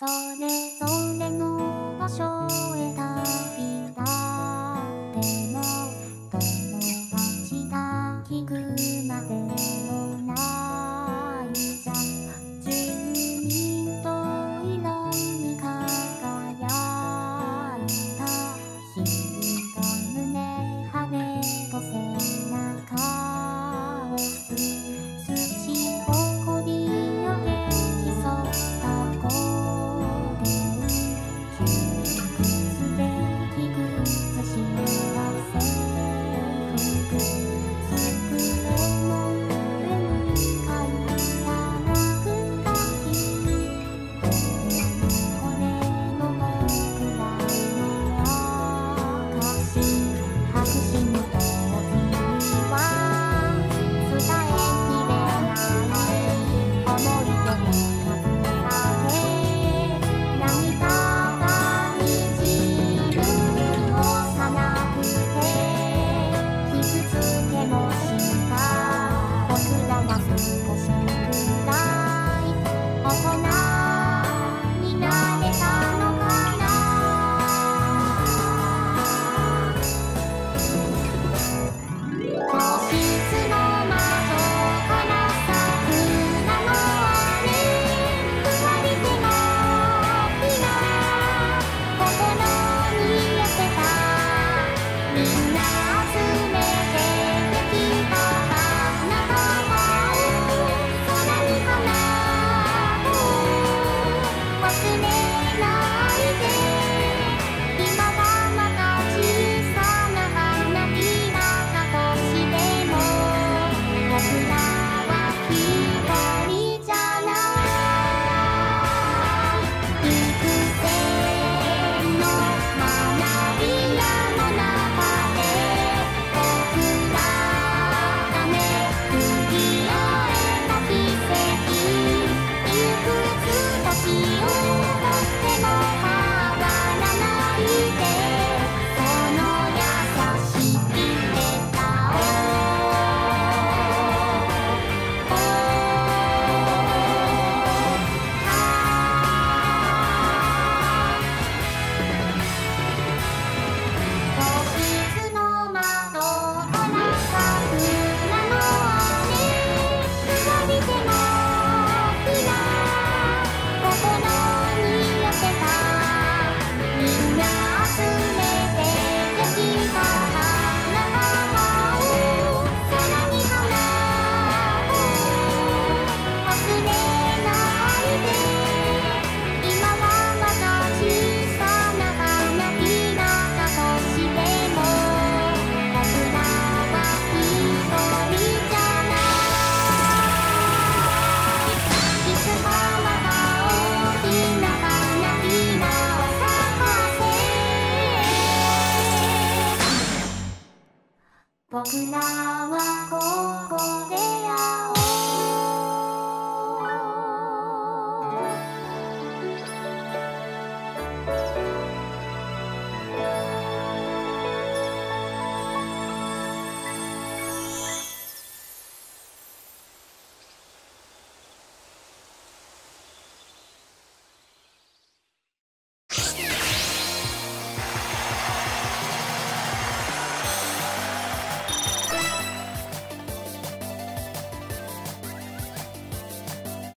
それぞれの場所へ旅立っても友達が聞くまでもないじゃん住人と色に輝いた tiempo. 僕らはこう